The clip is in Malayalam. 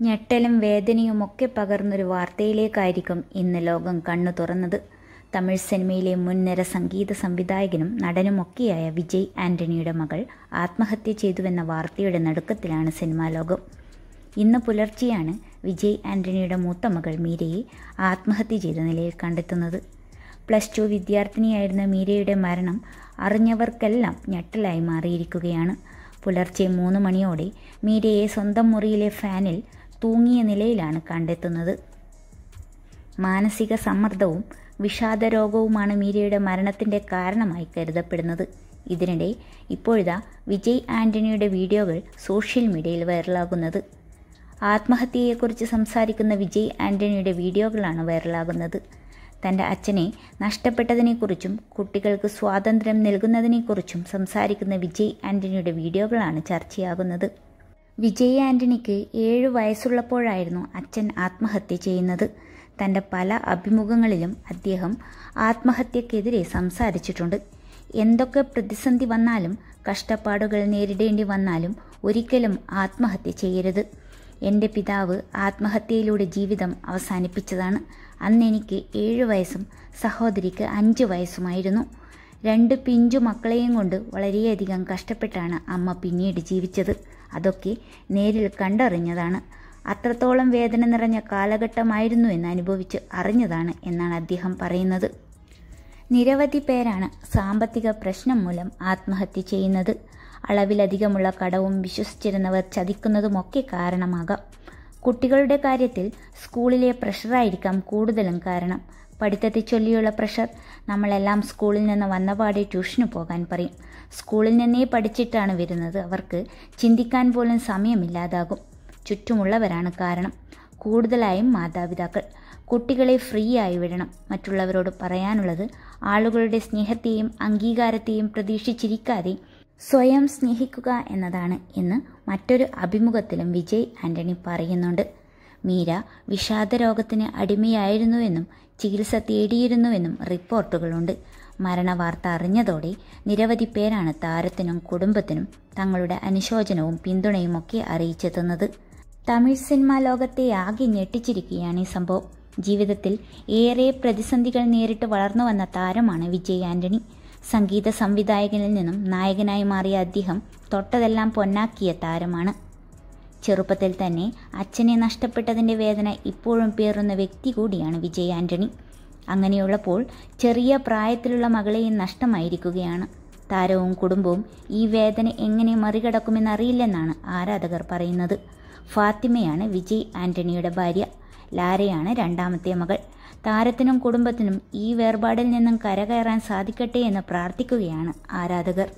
ഞെട്ടലും വേദനയുമൊക്കെ പകർന്നൊരു വാർത്തയിലേക്കായിരിക്കും ഇന്ന് ലോകം കണ്ണു തുറന്നത്. തമിഴ് സിനിമയിലെ മുൻനിര സംഗീത സംവിധായകനും നടനുമൊക്കെയായ വിജയ് ആന്റണിയുടെ മകൾ ആത്മഹത്യ ചെയ്തുവെന്ന വാർത്തയുടെ നടുക്കത്തിലാണ് സിനിമാ ലോകം. ഇന്ന് പുലർച്ചെയാണ് വിജയ് ആന്റണിയുടെ മൂത്ത മകൾ മീരയെ ആത്മഹത്യ ചെയ്ത നിലയിൽ കണ്ടെത്തുന്നത്. പ്ലസ് ടു വിദ്യാർത്ഥിനിയായിരുന്ന മീരയുടെ മരണം അറിഞ്ഞവർക്കെല്ലാം ഞെട്ടലായി മാറിയിരിക്കുകയാണ്. പുലർച്ചെ മൂന്ന് മണിയോടെ മീരയെ സ്വന്തം മുറിയിലെ ഫാനിൽ തൂങ്ങിയ നിലയിലാണ് കണ്ടെത്തുന്നത്. മാനസിക സമ്മർദ്ദവും വിഷാദരോഗവുമാണ് മീരയുടെ മരണത്തിന്റെ കാരണമായി കരുതപ്പെടുന്നത്. ഇതിനിടെ ഇപ്പോഴിതാ വിജയ് ആന്റണിയുടെ വീഡിയോകൾ സോഷ്യൽ മീഡിയയിൽ വൈറലാകുന്നത്. ആത്മഹത്യയെക്കുറിച്ച് സംസാരിക്കുന്ന വിജയ് ആന്റണിയുടെ വീഡിയോകളാണ് വൈറലാകുന്നത്. തന്റെ അച്ഛനെ നഷ്ടപ്പെട്ടതിനെക്കുറിച്ചും കുട്ടികൾക്ക് സ്വാതന്ത്ര്യം നൽകുന്നതിനെക്കുറിച്ചും സംസാരിക്കുന്ന വിജയ് ആന്റണിയുടെ വീഡിയോകളാണ് ചർച്ചയാകുന്നത്. വിജയ് ആന്റണിക്ക് ഏഴ് വയസ്സുള്ളപ്പോഴായിരുന്നു അച്ഛൻ ആത്മഹത്യ ചെയ്യുന്നത്. തന്റെ പല അഭിമുഖങ്ങളിലും അദ്ദേഹം ആത്മഹത്യക്കെതിരെ സംസാരിച്ചിട്ടുണ്ട്. എന്തൊക്കെ പ്രതിസന്ധി വന്നാലും കഷ്ടപ്പാടുകൾ നേരിടേണ്ടി വന്നാലും ഒരിക്കലും ആത്മഹത്യ ചെയ്യരുത്. എന്റെ പിതാവ് ആത്മഹത്യയിലൂടെ ജീവിതം അവസാനിപ്പിച്ചതാണ്. അന്നെനിക്ക് ഏഴ് വയസ്സും സഹോദരിക്ക് അഞ്ച് വയസ്സുമായിരുന്നു. രണ്ട് പിഞ്ചു മക്കളെയും കൊണ്ട് വളരെയധികം കഷ്ടപ്പെട്ടാണ് അമ്മ പിന്നീട് ജീവിച്ചത്. അതൊക്കെ നേരിൽ കണ്ടറിഞ്ഞതാണ്. അത്രത്തോളം വേദന നിറഞ്ഞ കാലഘട്ടമായിരുന്നു എന്ന് അനുഭവിച്ച് അറിഞ്ഞതാണ് എന്നാണ് അദ്ദേഹം പറയുന്നത്. നിരവധി പേരാണ് സാമ്പത്തിക പ്രശ്നം മൂലം ആത്മഹത്യ ചെയ്യുന്നത്. അളവിലധികമുള്ള കടവും വിശ്വസിച്ചിരുന്നവർ ചതിക്കുന്നതുമൊക്കെ കാരണമാകാം. കുട്ടികളുടെ കാര്യത്തിൽ സ്കൂളിലെ പ്രഷറായിരിക്കാം കൂടുതലും കാരണം. പഠിത്തത്തെ ചൊല്ലിയുള്ള പ്രഷർ നമ്മളെല്ലാം സ്കൂളിൽ നിന്ന് വന്നപാടെ ട്യൂഷന് പോകാൻ പറയും. സ്കൂളിൽ നിന്നേ പഠിച്ചിട്ടാണ് വരുന്നത്. അവർക്ക് ചിന്തിക്കാൻ പോലും സമയമില്ലാതാകും. ചുറ്റുമുള്ളവരാണ് കാരണം. കൂടുതലായും മാതാപിതാക്കൾ. കുട്ടികളെ ഫ്രീ ആയി വിടണം. മറ്റുള്ളവരോട് പറയാനുള്ളത് ആളുകളുടെ സ്നേഹത്തെയും അംഗീകാരത്തെയും പ്രതീക്ഷിച്ചിരിക്കാതെ സ്വയം സ്നേഹിക്കുക എന്നതാണ്. എന്ന് മറ്റൊരു അഭിമുഖത്തിലും വിജയ് ആന്റണി പറയുന്നുണ്ട്. മീര വിഷാദരോഗത്തിന് അടിമയായിരുന്നുവെന്നും ചികിത്സ തേടിയിരുന്നുവെന്നും റിപ്പോർട്ടുകളുണ്ട്. മരണവാർത്ത അറിഞ്ഞതോടെ നിരവധി പേരാണ് താരത്തിനും കുടുംബത്തിനും തങ്ങളുടെ അനുശോചനവും പിന്തുണയുമൊക്കെ അറിയിച്ചെത്തുന്നത്. തമിഴ് സിനിമാ ലോകത്തെ ആകെ ഞെട്ടിച്ചിരിക്കുകയാണ് ഈ സംഭവം. ജീവിതത്തിൽ ഏറെ പ്രതിസന്ധികൾ നേരിട്ട് വളർന്നു വന്ന താരമാണ് വിജയ് ആന്റണി. സംഗീത സംവിധായകനിൽ നിന്നും നായകനായി മാറിയ അദ്ദേഹം തൊട്ടതെല്ലാം പൊന്നാക്കിയ താരമാണ്. ചെറുപ്പത്തിൽ തന്നെ അച്ഛനെ നഷ്ടപ്പെട്ടതിന്റെ വേദന ഇപ്പോഴും പേറുന്ന വ്യക്തി കൂടിയാണ് വിജയ് ആന്റണി അങ്ങനെയുള്ളപ്പോൾ ചെറിയ പ്രായത്തിലുള്ള മകളെയും നഷ്ടമായിരിക്കുകയാണ്. താരവും കുടുംബവും ഈ വേദന എങ്ങനെ മറികടക്കുമെന്നറിയില്ലെന്നാണ് ആരാധകർ പറയുന്നത്. ഫാത്തിമയാണ് വിജയ് ആന്റണിയുടെ ഭാര്യ. ലാരയാണ് രണ്ടാമത്തെ മകൾ. താരത്തിനും കുടുംബത്തിനും ഈ വേർപാടിൽ നിന്നും കരകയറാൻ സാധിക്കട്ടെ എന്ന് പ്രാർത്ഥിക്കുകയാണ് ആരാധകർ.